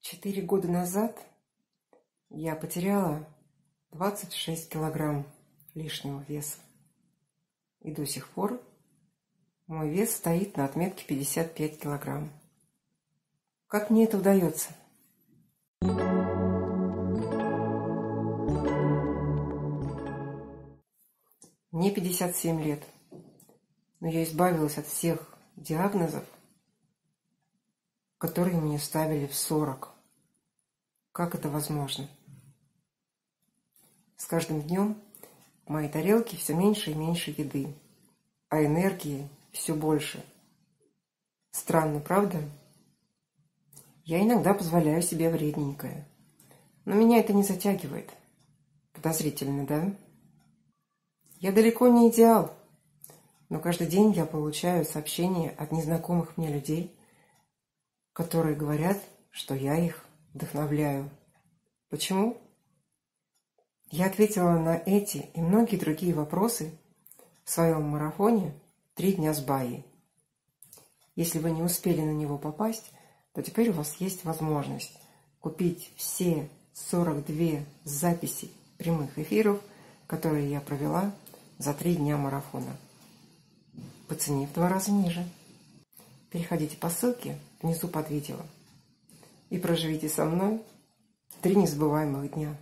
Четыре года назад я потеряла 26 килограмм лишнего веса. И до сих пор мой вес стоит на отметке 55 килограмм. Как мне это удается? Мне 57 лет, но я избавилась от всех диагнозов, которые мне ставили в 40. Как это возможно? С каждым днем в моей тарелке все меньше и меньше еды, а энергии все больше. Странно, правда? Я иногда позволяю себе вредненькое, но меня это не затягивает. Подозрительно, да? Я далеко не идеал, но каждый день я получаю сообщения от незнакомых мне людей, которые говорят, что я их вдохновляю. Почему? Я ответила на эти и многие другие вопросы в своем марафоне «Три дня с Баей». Если вы не успели на него попасть, то теперь у вас есть возможность купить все 42 записи прямых эфиров, которые я провела за три дня марафона. По цене в два раза ниже. Переходите по ссылке внизу под видео и проживите со мной три незабываемых дня.